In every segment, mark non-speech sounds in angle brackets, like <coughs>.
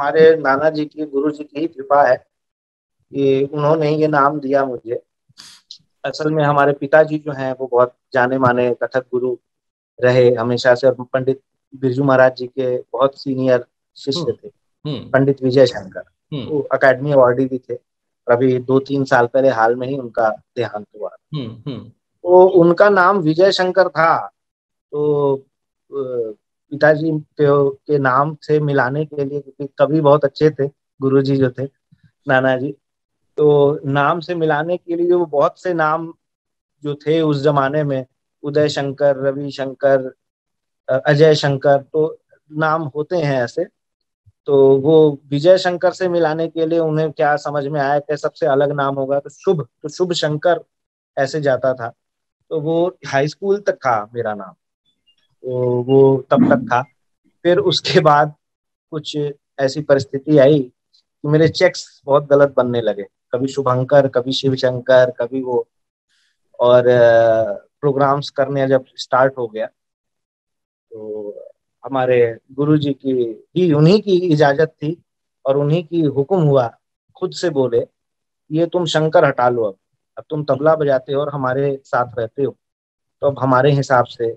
हमारे नाना जी की गुरु जी की कृपा है कि उन्होंने ये नाम दिया मुझे। असल में हमारे पिताजी जो हैं वो बहुत जाने माने कथक गुरु रहे हमेशा से और पंडित बिरजू महाराज जी के बहुत सीनियर शिष्य हम्म, थे। हम्म, पंडित विजय शंकर हम्म, वो अकेडमी अवार्डी भी थे और अभी दो तीन साल पहले हाल में ही उनका देहांत हुआ। तो उनका नाम विजय शंकर था तो पिताजी के, के नाम से मिलाने के लिए क्योंकि कवि बहुत अच्छे थे गुरुजी जो थे नाना जी तो नाम से मिलाने के लिए वो बहुत से नाम जो थे उस जमाने में उदय शंकर रवि शंकर अजय शंकर तो नाम होते हैं ऐसे। तो वो विजय शंकर से मिलाने के लिए उन्हें क्या समझ में आया कि सबसे अलग नाम होगा तो शुभ तो शुभ शंकर ऐसे जाता था। तो वो हाई स्कूल तक था मेरा नाम। वो तब तक था। फिर उसके बाद कुछ ऐसी परिस्थिति आई कि मेरे चेक्स बहुत गलत बनने लगे। कभी शुभंकर, कभी शिव शंकर कभी वो। और प्रोग्राम्स करने जब स्टार्ट हो गया तो हमारे गुरु जी की ही, उन्हीं की इजाज़त थी और उन्हीं की हुक्म हुआ, खुद से बोले, ये तुम शंकर हटा लो अब। अब तुम तबला बजाते हो और हमारे साथ रहते हो। तो अब हमारे हिसाब से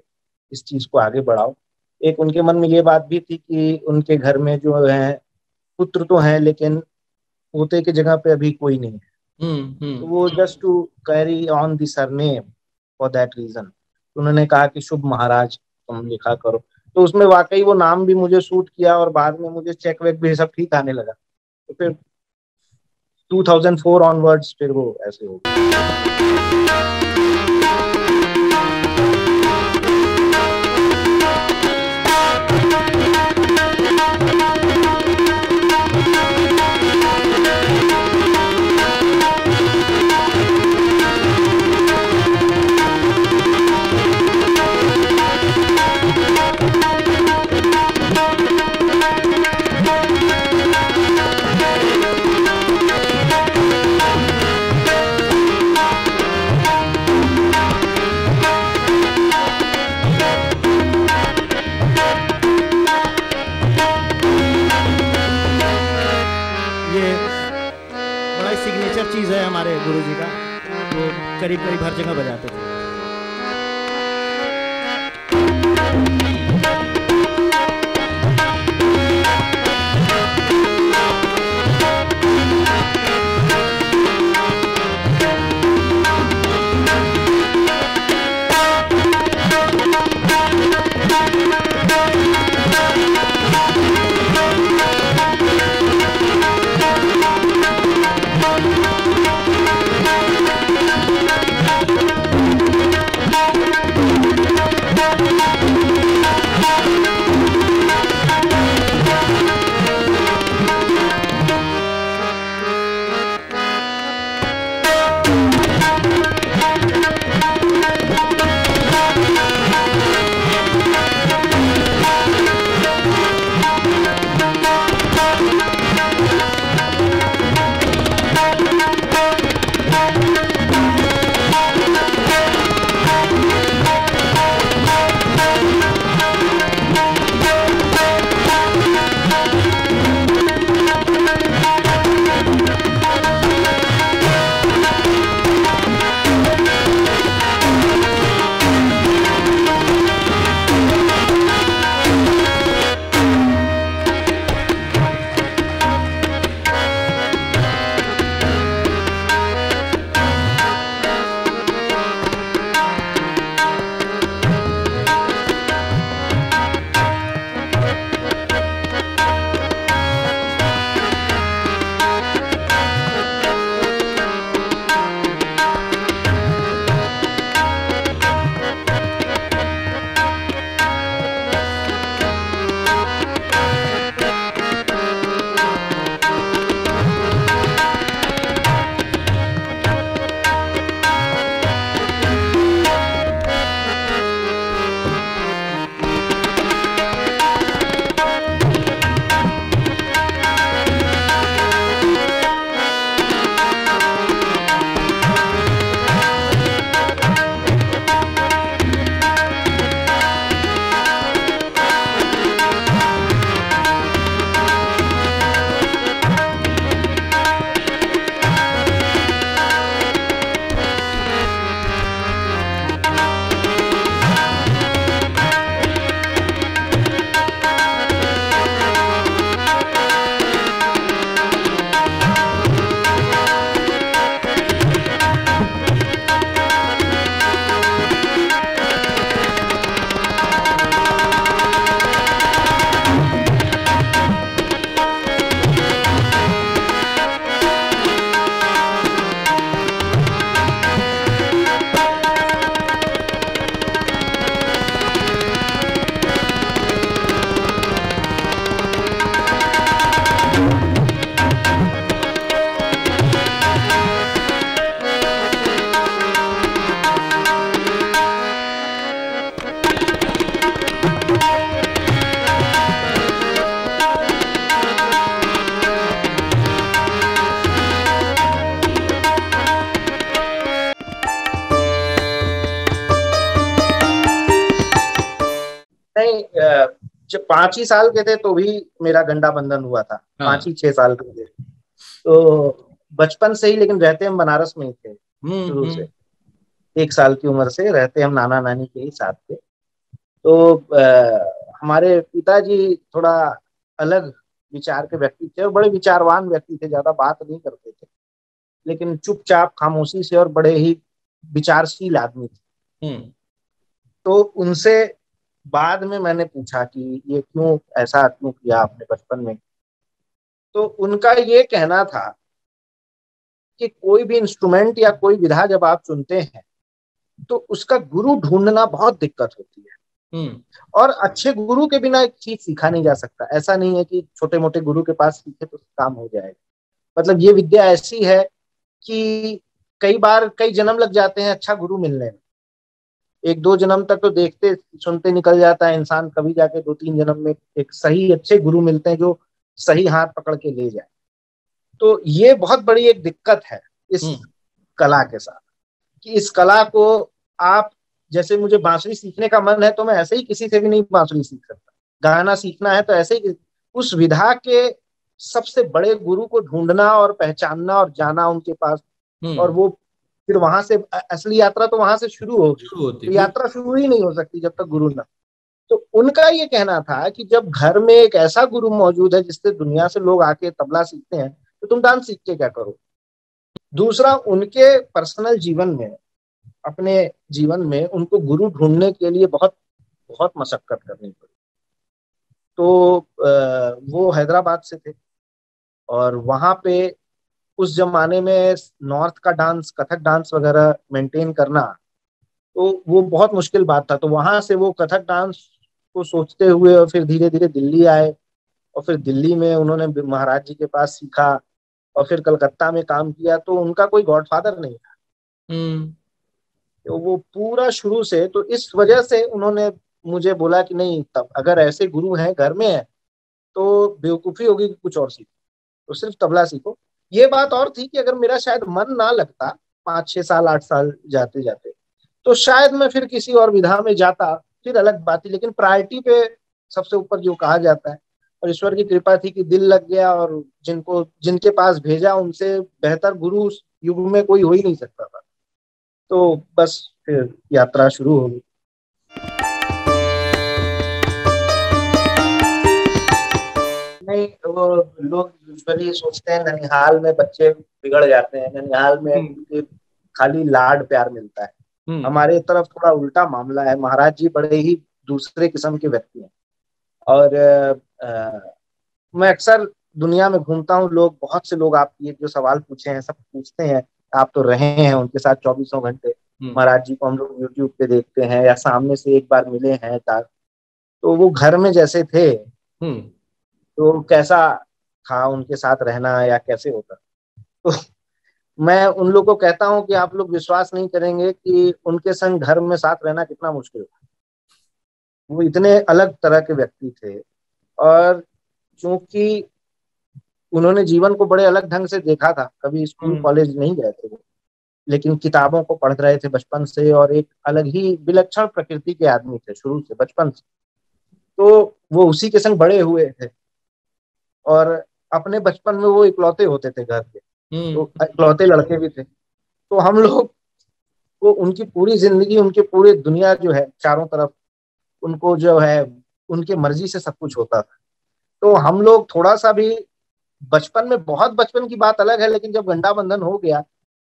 इस चीज़ को आगे बढ़ाओ। एक उनके मन में ये बात भी थी कि उनके घर में जो है पुत्र तो हैं लेकिन पोते की जगह पे अभी कोई नहीं है। हम्म, तो हम्म, वो just to carry on the surname for that reason उन्होंने कहा कि शुभ महाराज तुम लिखा करो। तो उसमें वाकई वो नाम भी मुझे सूट किया और बाद में मुझे चेक वेक भी सब ठीक आने लगा। तो फिर 2004 ऑनवर्ड्स फिर वो ऐसे हो गया। हर जगह बजाते जब पाँच ही साल के थे तो भी मेरा गंडा बंधन हुआ था। हाँ। पाँच ही छह साल के थे। तो बचपन से ही लेकिन रहते हम बनारस में ही थे। हम्म, शुरू से। हम्म। एक साल की उम्र से रहते हम नाना नानी के ही साथ थे। तो आ, हमारे पिताजी थोड़ा अलग विचार के व्यक्ति थे और बड़े विचारवान व्यक्ति थे ज़्यादा बात नहीं करते थे। लेकिन चुपचाप खामोशी से और बड़े ही विचारशील आदमी थे। हम्म। तो उनसे बाद में मैंने पूछा कि ये क्यों ऐसा क्यों किया आपने बचपन में? तो उनका ये कहना था कि कोई भी इंस्ट्रूमेंट या कोई विधा जब आप चुनते हैं तो उसका गुरु ढूंढना बहुत दिक्कत होती है। हम्म। और अच्छे गुरु के बिना एक चीज़ सीखा नहीं जा सकता। ऐसा नहीं है कि छोटे मोटे गुरु के पास सीखे तो काम हो जाएगा मतलब ये विद्या ऐसी है कि कई बार कई जन्म लग जाते हैं अच्छा गुरु मिलने में। एक दो जन्म तक तो देखते सुनते निकल जाता है इंसान कभी जाके दो तीन जन्म में एक सही अच्छे गुरु मिलते हैं जो सही हाथ पकड़ के ले जाए तो ये बहुत बड़ी एक दिक्कत है इस हम्म। कला के साथ कि इस कला को आप जैसे मुझे बांसुरी सीखने का मन है तो मैं ऐसे ही किसी से भी नहीं बांसुरी सीख सकता गाना सीखना है तो ऐसे ही उस विधा के सबसे बड़े गुरु को ढूंढना और पहचानना और जाना उनके पास हम्म। और वो फिर वहाँ से असली यात्रा तो वहाँ से शुरू होगी। तो यात्रा शुरू ही नहीं हो सकती जब तक गुरु ना। तो उनका ये कहना था कि जब घर में एक ऐसा गुरु मौजूद है जिससे दुनिया से लोग आके तबला सीखते हैं तो तुम डांस सीख के क्या करो? दूसरा उनके पर्सनल जीवन में अपने जीवन में उनको गुरु ढूँढने के लिए बहुत बहुत मशक्कत करनी पड़ी। तो वो हैदराबाद से थे और वहाँ पे उस जमाने में नॉर्थ का डांस कथक डांस वगैरह मेंटेन करना तो वो बहुत मुश्किल बात था। तो वहाँ से वो कथक डांस को सोचते हुए और फिर धीरे धीरे दिल्ली आए और फिर दिल्ली में उन्होंने महाराज जी के पास सीखा और फिर कलकत्ता में काम किया तो उनका कोई गॉडफादर नहीं था। हम्म। तो वो पूरा शुरू से तो इस वजह से उन्होंने मुझे बोला कि नहीं तब अगर ऐसे गुरु हैं घर में है तो बेवकूफ़ी होगी कि कुछ और सीखो। तो सिर्फ़ तबला सीखो। ये बात और थी कि अगर मेरा शायद मन ना लगता पाँच, छह साल, आठ साल जाते जाते तो शायद मैं फिर किसी और विधा में जाता, फिर अलग बात थी, लेकिन प्रायोरिटी पे सबसे ऊपर जो कहा जाता है, और ईश्वर की कृपा थी कि दिल लग गया और जिनको, जिनके पास भेजा, उनसे बेहतर गुरु उस युग में कोई हो ही नहीं सकता था। तो बस फिर यात्रा शुरू हो गई। नहीं वो लोग यूजुअली सोचते हैं ननिहाल में बच्चे बिगड़ जाते हैं। ननिहाल में हम्म। खाली लाड प्यार मिलता है। हम्म। हमारे तरफ़ थोड़ा उल्टा मामला है। महाराज जी बड़े ही दूसरे किस्म के व्यक्ति हैं। और आ, मैं अक्सर दुनिया में घूमता हूँ। लोग बहुत से लोग आप ये जो सवाल पूछे हैं सब पूछते हैं। आप तो रहे हैं उनके साथ चौबीसों घंटे। हम्म। महाराज जी को हम लोग यूट्यूब पे देखते हैं या सामने से एक बार मिले हैं। तो वो घर में जैसे थे तो कैसा था उनके साथ रहना या कैसे होता? तो मैं उन लोग को कहता हूँ कि आप लोग विश्वास नहीं करेंगे कि उनके संग घर में साथ रहना कितना मुश्किल था वो इतने अलग तरह के व्यक्ति थे और चूँकि उन्होंने जीवन को बड़े अलग ढंग से देखा था कभी स्कूल हम्म। कॉलेज नहीं गए थे वो लेकिन किताबों को पढ़ रहे थे बचपन से और एक अलग ही विलक्षण प्रकृति के आदमी थे शुरू से बचपन से। तो वो उसी के संग बड़े हुए थे। और अपने बचपन में वो इकलौते होते थे घर के हम्म। तो इकलौते लड़के भी थे तो हम लोग वो उनकी पूरी ज़िंदगी उनके पूरे दुनिया जो है चारों तरफ़ उनको जो है उनके मर्ज़ी से सब कुछ होता था तो हम लोग थोड़ा सा भी बचपन में बहुत बचपन की बात अलग है लेकिन जब गंडा बंधन हो गया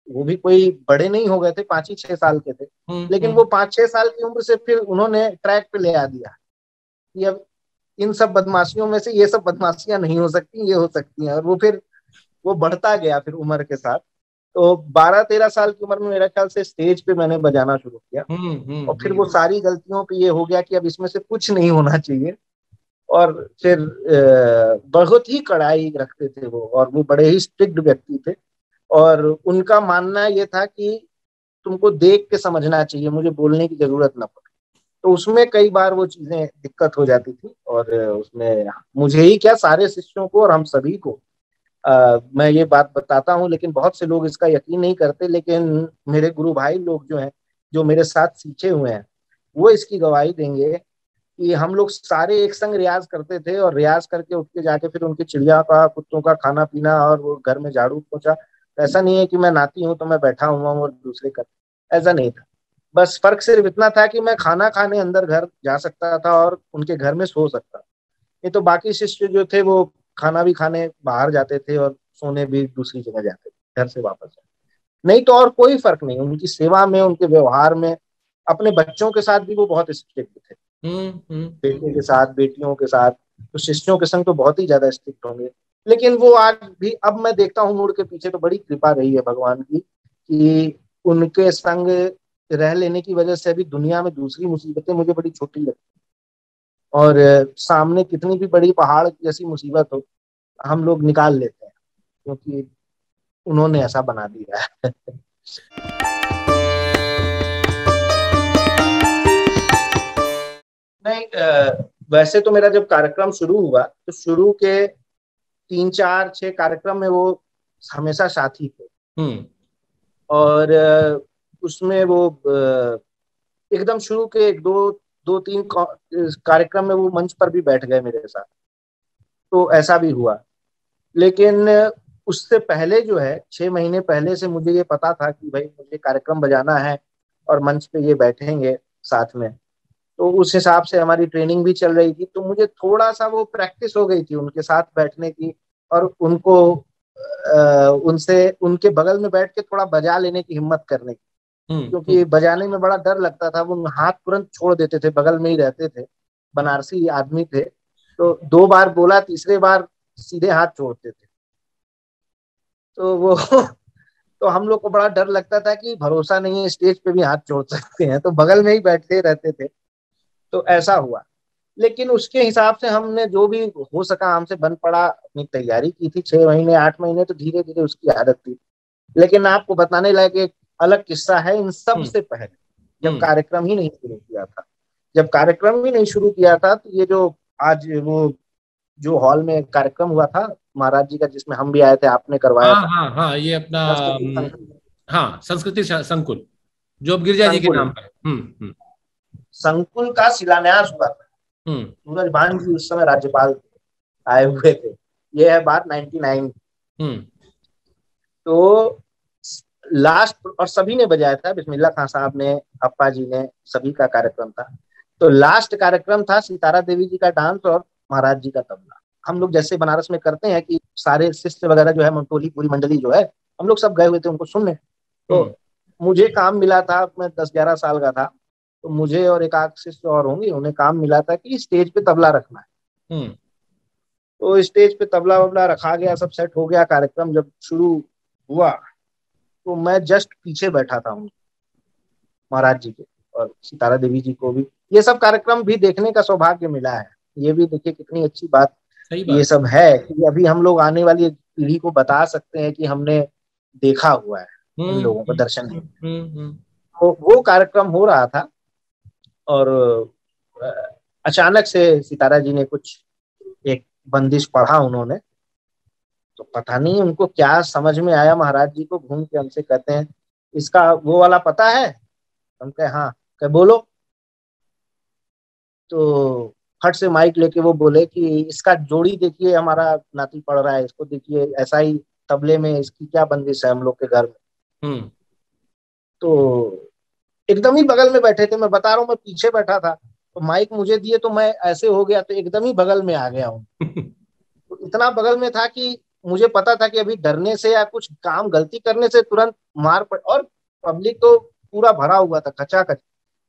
वो भी कोई बड़े नहीं हो गए थे पाँच ही छह साल के थे हम्म, लेकिन हम्म। वो पाँच छह साल की उम्र से फिर उन्होंने ट्रैक पे ले आ दिया कि अब इन सब बदमाशियों में से ये सब बदमाशियाँ नहीं हो सकती ये हो सकती हैं। और वो फिर वो बढ़ता गया फिर उम्र के साथ। तो बारह तेरह साल की उम्र में मेरा ख्याल से स्टेज पे मैंने बजाना शुरू किया। हम्म, हम्म, और फिर वो हम्म। सारी गलतियों पे ये हो गया कि अब इसमें से कुछ नहीं होना चाहिए। और फिर बहुत ही कड़ाई रखते थे वो और वो बड़े ही स्ट्रिक्ट व्यक्ति थे। और उनका मानना ये था कि तुमको देख के समझना चाहिए मुझे बोलने की ज़रूरत ना पड़े। तो उसमें कई बार वो चीज़ें दिक्कत हो जाती थी और उसमें मुझे ही क्या सारे शिष्यों को और हम सभी को। आ, मैं ये बात बताता हूँ लेकिन बहुत से लोग इसका यकीन नहीं करते लेकिन मेरे गुरु भाई लोग जो हैं जो मेरे साथ सीखे हुए हैं वो इसकी गवाही देंगे कि हम लोग सारे एक संग रियाज करते थे और रियाज करके उठ के जाके फिर उनकी चिड़िया का कुत्तों का खाना पीना और वो घर में झाड़ू पोछा। ऐसा नहीं है कि मैं नाती हूँ तो मैं बैठा हुआ हूँ और दूसरे कर ऐसा नहीं था। बस फ़र्क सिर्फ़ इतना था कि मैं खाना खाने अंदर घर जा सकता था और उनके घर में सो सकता। ये तो बाकी शिष्य जो थे वो खाना भी खाने बाहर जाते थे और सोने भी दूसरी जगह जाते थे घर से वापस नहीं तो और कोई फ़र्क नहीं उनकी सेवा में उनके व्यवहार में अपने बच्चों के साथ भी वो बहुत स्ट्रिक्ट थे। हम्म, हम्म। बेटे के साथ बेटियों के साथ तो शिष्यों के संग तो बहुत ही ज़्यादा स्ट्रिक्ट होंगे। लेकिन वो आज भी अब मैं देखता हूँ मुड़ के पीछे तो बड़ी कृपा रही है भगवान की कि उनके संग रह लेने की वजह से अभी दुनिया में दूसरी मुसीबतें मुझे बड़ी छोटी लगती और सामने कितनी भी बड़ी पहाड़ जैसी मुसीबत हो हम लोग निकाल लेते हैं क्योंकि उन्होंने ऐसा बना दिया है। <laughs> नहीं वैसे तो मेरा जब कार्यक्रम शुरू हुआ तो शुरू के तीन चार छह कार्यक्रम में वो हमेशा साथी थे। हम्म। और उसमें वो एकदम शुरू के एक दो दो तीन कार्यक्रम में वो मंच पर भी बैठ गए मेरे साथ। तो ऐसा भी हुआ। लेकिन उससे पहले जो है छह महीने पहले से मुझे ये पता था कि भाई मुझे कार्यक्रम बजाना है और मंच पे ये बैठेंगे साथ में। तो उस हिसाब से हमारी ट्रेनिंग भी चल रही थी। तो मुझे थोड़ा सा वो प्रैक्टिस हो गई थी उनके साथ बैठने की और उनको आ, उनसे उनके बगल में बैठ के थोड़ा बजा लेने की हिम्मत करने की। क्योंकि हम्म। बजाने में बड़ा डर लगता था वो हाथ तुरंत छोड़ देते थे बगल में ही रहते थे बनारसी आदमी थे तो दो बार बोला तीसरे बार सीधे हाथ छोड़ते थे। तो वो <laughs> तो हम लोग को बड़ा डर लगता था कि भरोसा नहीं है स्टेज पे भी हाथ छोड़ सकते हैं तो बगल में ही बैठते रहते थे तो ऐसा हुआ। लेकिन उसके हिसाब से हमने जो भी हो सका हमसे बन पड़ा अपनी तैयारी की थी छह महीने आठ महीने तो धीरे धीरे उसकी आदत थी। लेकिन आपको बताने लायक एक अलग किस्सा है इन सब हम्म। से पहले। जब हम्म। कार्यक्रम ही नहीं शुरू किया था। जब कार्यक्रम ही नहीं शुरू किया था तो ये जो आज वो जो हॉल में कार्यक्रम हुआ था महाराज जी का जिसमें हम भी आए थे आपने करवाया हाँ, हाँ, हाँ, ये अपना हाँ संस्कृति संकुल जो अब गिरजा जी के नाम पर हम्म, संकुल का शिलान्यास हुआ था। हम्म। सूरज भान जी उस समय राज्यपाल आए हुए थे। ये है बात 99 हम्म। तो लास्ट और सभी ने बजाया था बिस्मिल्ला खान साहब ने अप्पा जी ने सभी का कार्यक्रम था तो लास्ट कार्यक्रम था सितारा देवी जी का डांस और महाराज जी का तबला हम लोग जैसे बनारस में करते हैं कि सारे शिष्य वगैरह जो है मंटोली पूरी मंडली जो है हम लोग सब गए हुए थे उनको सुनने तो हम्म। मुझे काम मिला था मैं दस ग्यारह साल का था तो मुझे और एक आग शिष्य और होंगे उन्हें काम मिला था कि स्टेज पे तबला रखना है हम्म। तो स्टेज पे तबला वबला रखा गया सब सेट हो गया कार्यक्रम जब शुरू हुआ तो मैं जस्ट पीछे बैठा था उनके। महाराज जी के और सितारा देवी जी को भी। ये सब कार्यक्रम भी देखने का सौभाग्य मिला है। ये भी देखिए कितनी अच्छी बात, बात। ये सब है कि अभी हम लोग आने वाली पीढ़ी को बता सकते हैं कि हमने देखा हुआ है इन हम्म, लोगों को दर्शन हम्म, तो वो कार्यक्रम हो रहा था और अचानक से सितारा जी ने कुछ एक बंदिश पढ़ा उन्होंने। तो पता नहीं उनको क्या समझ में आया महाराज जी को घूम के हमसे कहते हैं इसका वो वाला पता है? हम कहे हाँ। कहे बोलो। तो फट से माइक लेके वो बोले कि इसका जोड़ी देखिए हमारा नाती पढ़ रहा है इसको देखिए ऐसा ही तबले में इसकी क्या बंदिश है हम लोग के घर में। हम्म। तो एकदम ही बगल में बैठे थे मैं बता रहा हूँ मैं पीछे बैठा था तो माइक मुझे दिए तो मैं ऐसे हो गया तो एकदम ही बगल में आ गया हूँ। तो <laughs> इतना बगल में था कि मुझे पता था कि अभी डरने से या कुछ काम गलती करने से तुरंत मार पड़ और पब्लिक तो पूरा भरा हुआ था खचा खच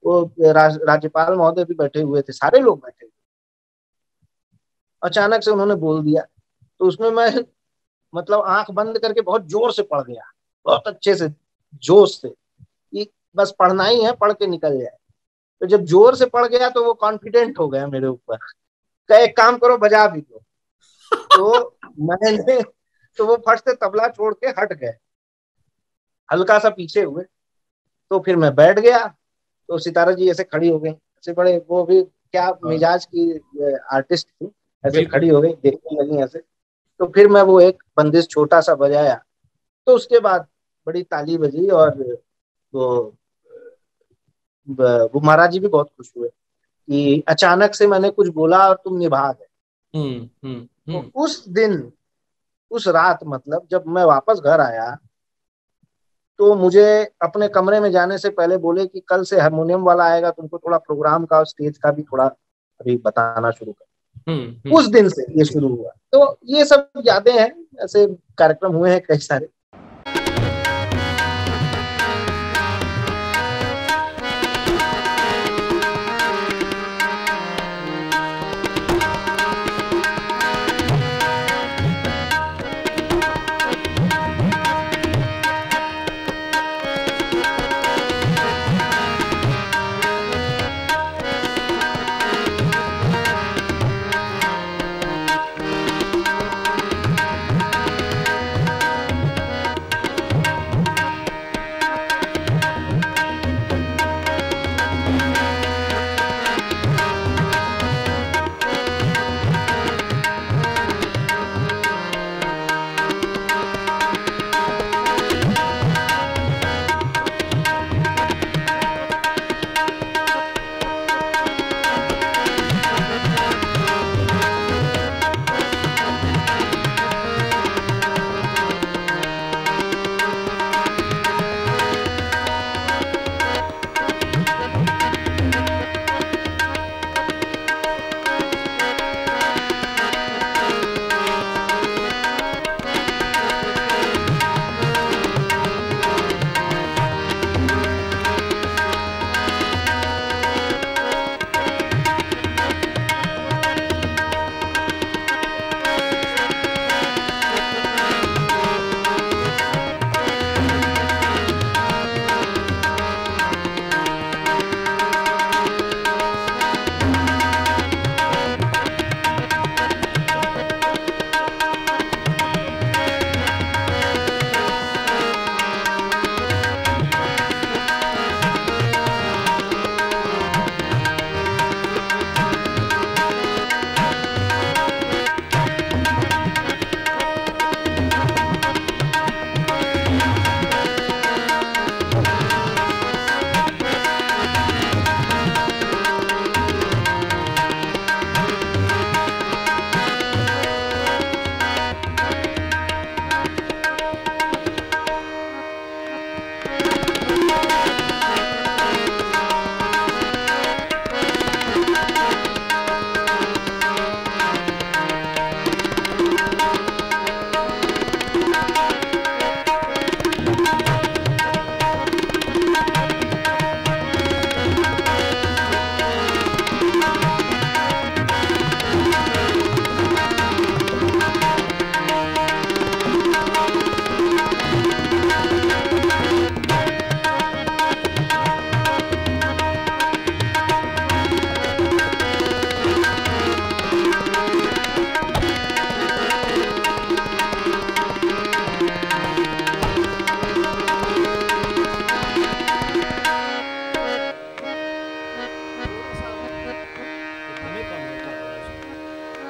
वो राज, राज्यपाल महोदय भी बैठे हुए थे सारे लोग बैठे हुए अचानक से उन्होंने बोल दिया तो उसमें मैं मतलब आँख बंद करके बहुत ज़ोर से पढ़ गया बहुत अच्छे से जोश से बस पढ़ना ही है पढ़ के निकल जाए। तो जब ज़ोर से पढ़ गया तो वो कॉन्फिडेंट हो गया मेरे ऊपर। कह एक काम करो बजा भी दो। तो मैंने तो वो फट से तबला छोड़ के हट गए। हल्का सा पीछे हुए। तो फिर मैं बैठ गया। तो सितारा जी ऐसे खड़ी हो गई। ऐसे बड़े वो भी क्या हाँ। मिजाज की आर्टिस्ट थी। ऐसे खड़ी हो गई देखने लगी ऐसे। तो फिर मैं वो एक बंदिश छोटा सा बजाया। तो उसके बाद बड़ी ताली बजी और वो वो महाराज जी भी बहुत खुश हुए कि अचानक से मैंने कुछ बोला और तुम निभा गए। हम्म, हम्म, तो हम्म। उस दिन उस रात मतलब जब मैं वापस घर आया तो मुझे अपने कमरे में जाने से पहले बोले कि कल से हारमोनियम वाला आएगा तुमको थोड़ा प्रोग्राम का और स्टेज का भी थोड़ा अभी बताना शुरू कर हम्म, हम्म। उस दिन से ये शुरू हुआ तो ये सब यादें हैं ऐसे कार्यक्रम हुए हैं कई सारे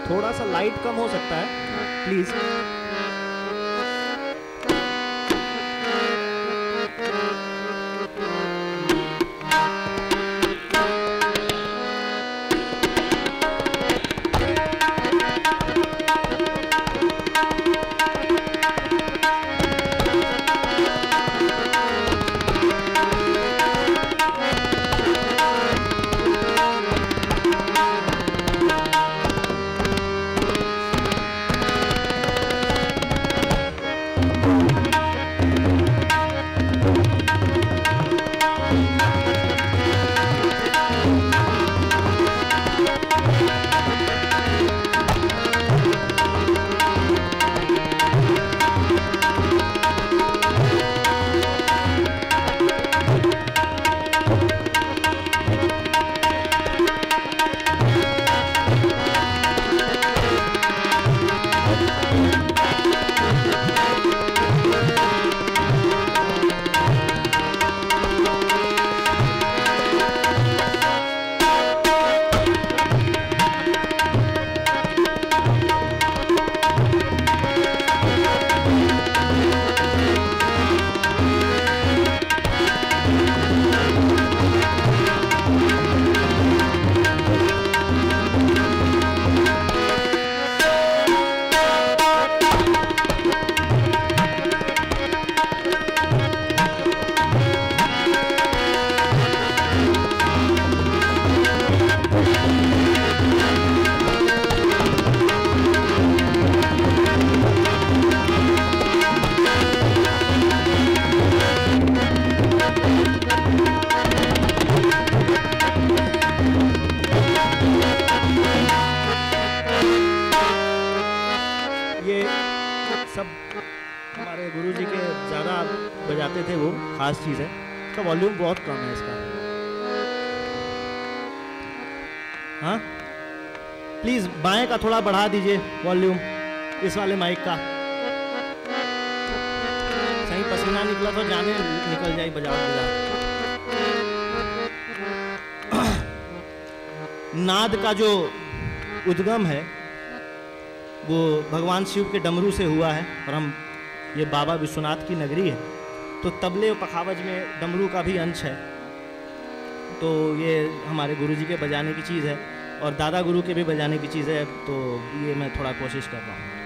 थोड़ा सा लाइट कम हो सकता है। प्लीज़ थोड़ा बढ़ा दीजिए वॉल्यूम इस वाले माइक का। सही पसीना निकला तो जाने, निकल जाए बजाओ बजाओ <coughs> नाद का जो उद्गम है, वो भगवान शिव के डमरू से हुआ है और हम, ये बाबा विश्वनाथ की नगरी है। तो तबले और पखावज में डमरू का भी अंश है। तो ये हमारे गुरु जी के बजाने की चीज़ है। और दादा गुरु के भी बजाने की चीज़ है तो ये मैं थोड़ा कोशिश कर रहा हूँ।